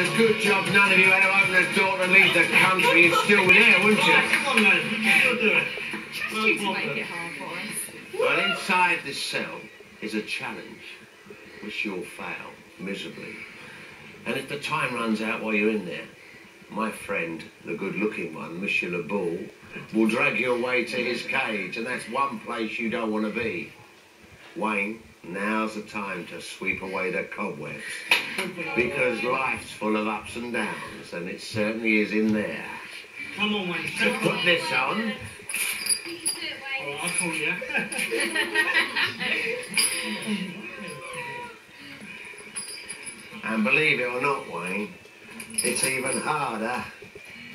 It's a good job none of you had to open the door to leave the country. You're still there, wouldn't you? Come on, lad. You'll do it. Trust you to make it hard for us. Well, inside this cell is a challenge which you'll fail miserably. And if the time runs out while you're in there, my friend, the good-looking one, Monsieur Le Boule, will drag you away to his cage, and that's one place you don't want to be. Wayne, now's the time to sweep away the cobwebs. Because life's full of ups and downs, and it certainly is in there. Come on, Wayne. So put this on. Right, I'll call you. And believe it or not, Wayne, it's even harder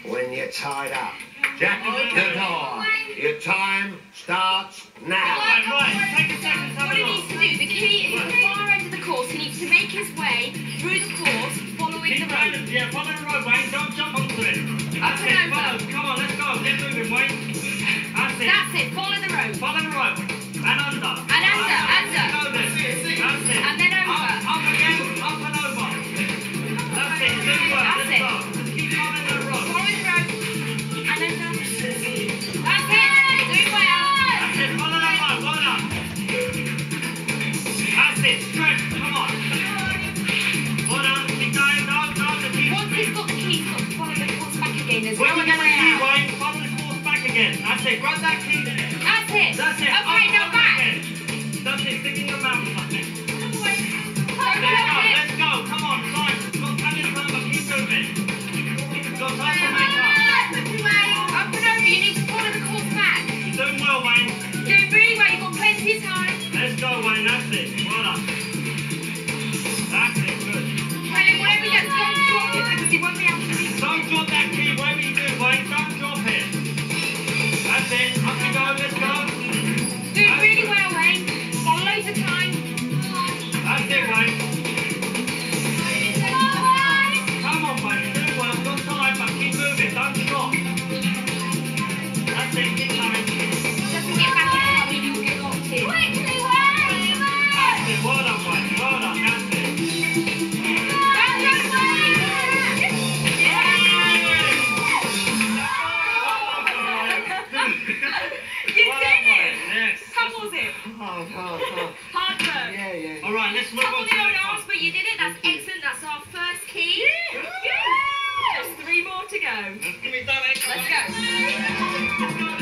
when you're tied up. Jack the door. Your time starts now. right, right. Through the course, following the Keep going. road. Yeah, follow the road, Wayne. Don't jump onto it. That's Up it. Follow. Come on, let's go. Get moving, Wayne. That's it. That's it. Follow the road. Follow the road. Again. That's it. Grab that key. That's it. That's it. Okay, now back. again. That's it. Stick in your mouth. That's it. Let's go. Let's go. Come on. Time. Got time in time, but keep moving. Got time to make up. Up and over. You need to follow the course back. You're doing well, Wayne. Doing really well. You've got plenty of time. Let's go, Wayne. Hard, hard, hard. Hard work. Yeah, yeah. All right, let's move Couple on of to the the old arms, but you did it. That's excellent. That's our first key. There's three more to go. Let's give me that. Let's go. Let's go.